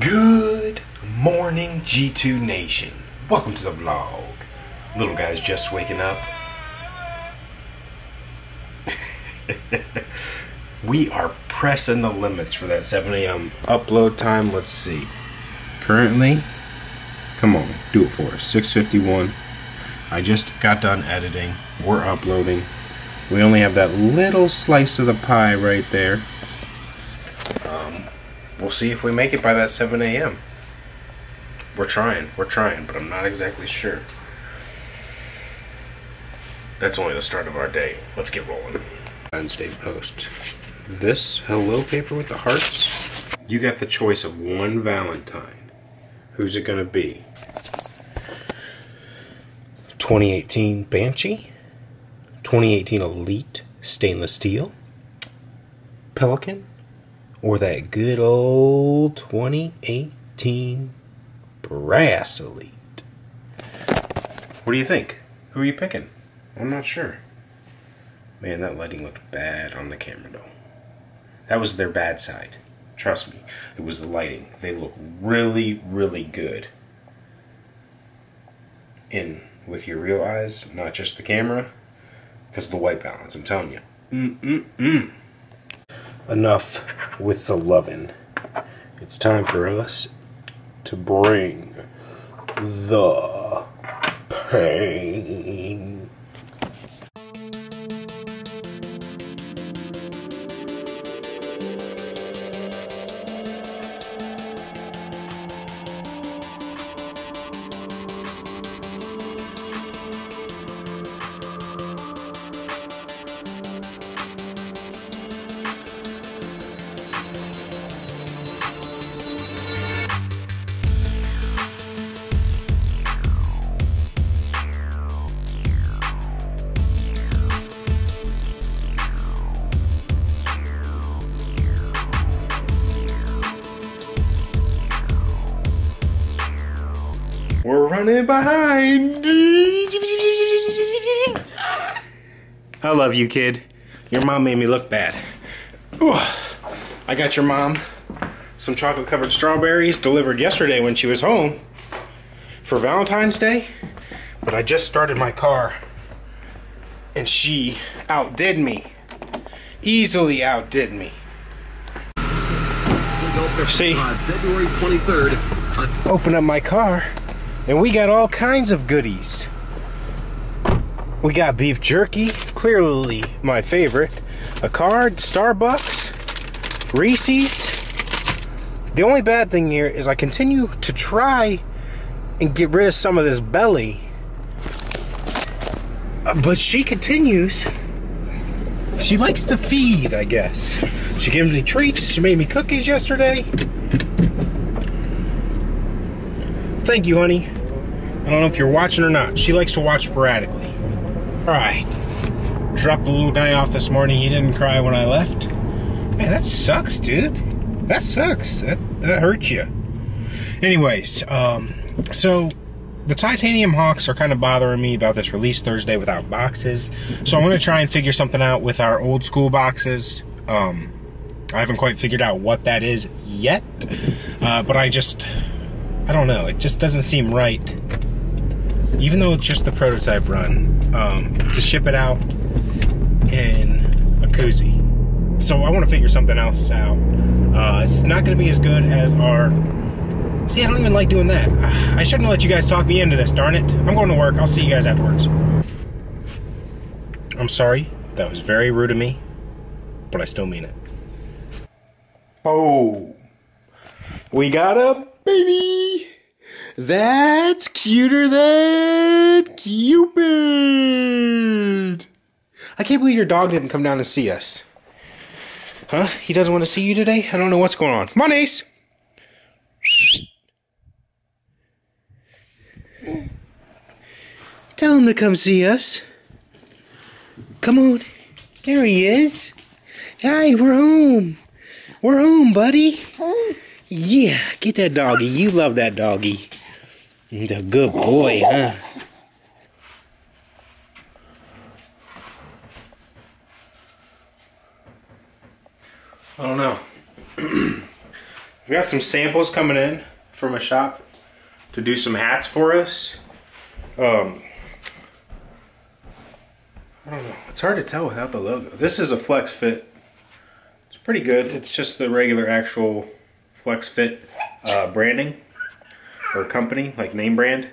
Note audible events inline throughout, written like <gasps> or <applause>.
Good morning, G2 Nation. Welcome to the vlog. Little guy's just waking up. <laughs> we are pressing the limits for that 7 a.m. upload time. Let's see. Currently, come on, do it for us. 651. I just got done editing. We're uploading. We only have that little slice of the pie right there. We'll see if we make it by that 7 a.m. We're trying, we're trying, but I'm not exactly sure. That's only the start of our day. Let's get rolling. Wednesday post. This hello paper with the hearts. You got the choice of one Valentine. Who's it gonna be? 2018 Banshee? 2018 Elite Stainless Steel? Pelican? Or that good old 2018 Brass Elite? What do you think? Who are you picking? I'm not sure. Man, that lighting looked bad on the camera though. That was their bad side. Trust me. It was the lighting. They look really, really good. In with your real eyes, not just the camera. Because of the white balance, I'm telling you. Mm-mm-mm. Enough with the loving. It's time for us to bring the pain. Running behind. I love you, kid. Your mom made me look bad. Ooh. I got your mom some chocolate covered strawberries delivered yesterday when she was home for Valentine's Day. But I just started my car and she outdid me. Easily outdid me. See, February 23rd. open up my car and we got all kinds of goodies. We got beef jerky, clearly my favorite, a card, Starbucks, Reese's. The only bad thing here is I continue to try and get rid of some of this belly. Uh, But she continues. She likes to feed, I guess. She gives me treats. She made me cookies yesterday. Thank you, honey. I don't know if you're watching or not. She likes to watch sporadically. Alright. Dropped the little guy off this morning. He didn't cry when I left. Man, that sucks, dude. That sucks. That, that hurts you. Anyways, um, so the titanium hawks are kind of bothering me about this release Thursday without boxes. So I'm going to try and figure something out with our old school boxes. Um, I haven't quite figured out what that is yet. Uh, but I just, I don't know. It just doesn't seem right. Even though it's just the prototype run, um, to ship it out in a koozie. So I want to figure something else out. Uh, it's not going to be as good as our. See, I don't even like doing that. <sighs> I shouldn't let you guys talk me into this, darn it. I'm going to work. I'll see you guys afterwards. I'm sorry. That was very rude of me, but I still mean it. Oh. We got a baby. That's cuter than Cupid. I can't believe your dog didn't come down to see us. Huh? He doesn't want to see you today? I don't know what's going on. Come on, Ace. Tell him to come see us. Come on. There he is. Hi, we're home. We're home, buddy. Yeah, get that doggy. You love that doggy. The good boy, huh? I don't know. <clears throat> We got some samples coming in from a shop to do some hats for us. Um, I don't know. It's hard to tell without the logo. This is a Flex Fit. It's pretty good. It's just the regular actual Flex Fit uh, branding or company, like name brand.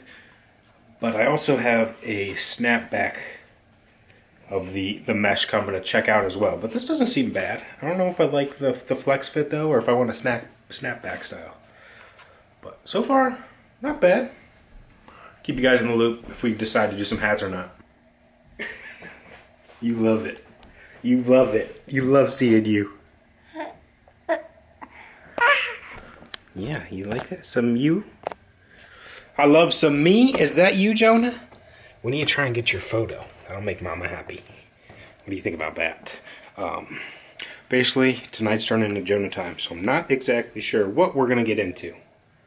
But I also have a snapback of the, the mesh coming to check out as well. But this doesn't seem bad. I don't know if I like the, the flex fit though, or if I want a snap, snapback style. But so far, not bad. Keep you guys in the loop if we decide to do some hats or not. you love it. You love it. You love seeing you. Yeah, you like that? Some you? I love some me. Is that you, Jonah? We need to try and get your photo. That'll make Mama happy. What do you think about that? Um, basically, tonight's turning into Jonah time, so I'm not exactly sure what we're going to get into.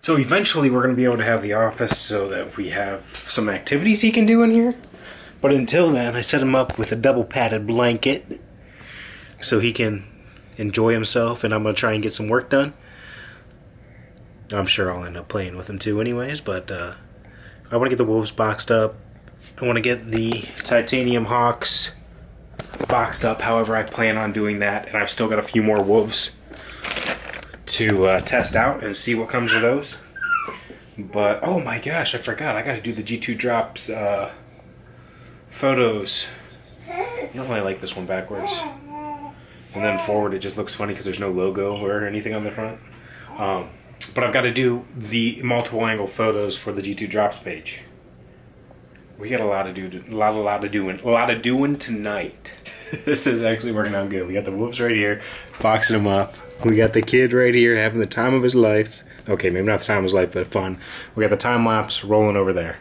So eventually we're going to be able to have the office so that we have some activities he can do in here. But until then, I set him up with a double padded blanket so he can enjoy himself and I'm going to try and get some work done. I'm sure I'll end up playing with them too anyways, but uh, I want to get the wolves boxed up. I want to get the titanium hawks boxed up however I plan on doing that. And I've still got a few more wolves to uh, test out and see what comes of those. But, oh my gosh, I forgot. I got to do the G2 Drops uh, photos. I don't really like this one backwards. And then forward, it just looks funny because there's no logo or anything on the front. Um, but I've got to do the multiple angle photos for the G2 Drops page. We got a lot to do, a lot, a lot of doing, a lot of doing tonight. <laughs> this is actually working out good. We got the wolves right here, boxing them up. We got the kid right here having the time of his life. Okay, maybe not the time of his life, but fun. We got the time lapse rolling over there.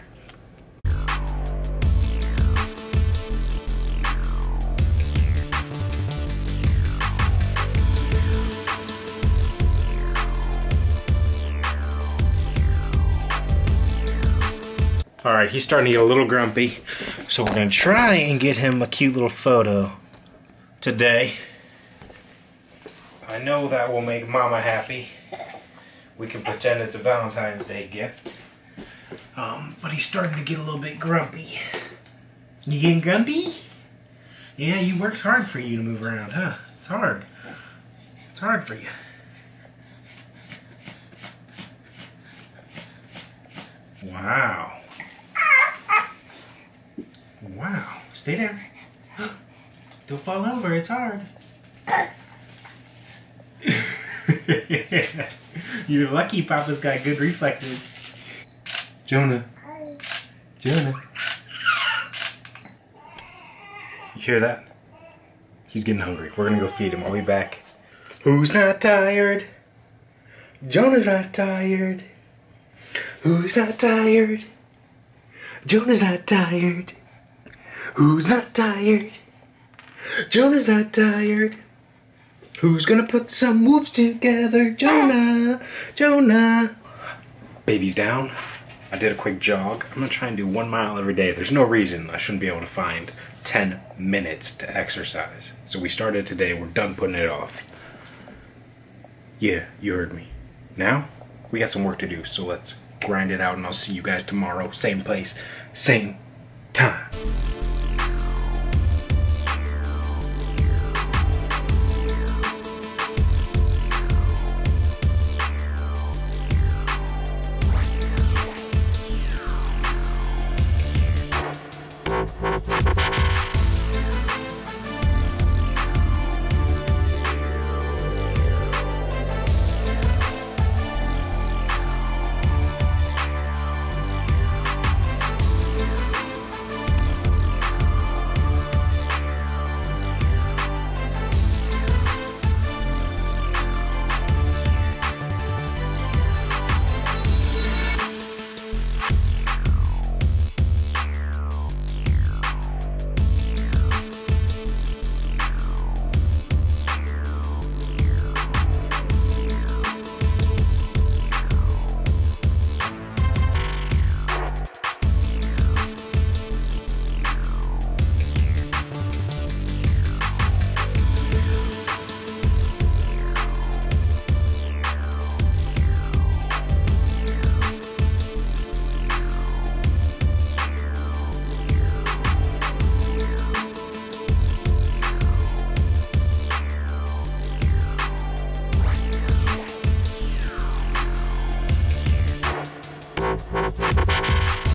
All right, he's starting to get a little grumpy. So we're gonna try and get him a cute little photo today. I know that will make mama happy. We can pretend it's a Valentine's Day gift. Um, but he's starting to get a little bit grumpy. You getting grumpy? Yeah, he works hard for you to move around, huh? It's hard. It's hard for you. Wow. Wow. Stay there. <gasps> Don't fall over. It's hard. <laughs> You're lucky Papa's got good reflexes. Jonah. Jonah. You hear that? He's getting hungry. We're gonna go feed him. I'll be back. Who's not tired? Jonah's not tired. Who's not tired? Jonah's not tired. Who's not tired? Jonah's not tired. Who's gonna put some wolves together? Jonah, Jonah. Baby's down. I did a quick jog. I'm gonna try and do one mile every day. There's no reason I shouldn't be able to find 10 minutes to exercise. So we started today, we're done putting it off. Yeah, you heard me. Now, we got some work to do, so let's grind it out and I'll see you guys tomorrow. Same place, same time.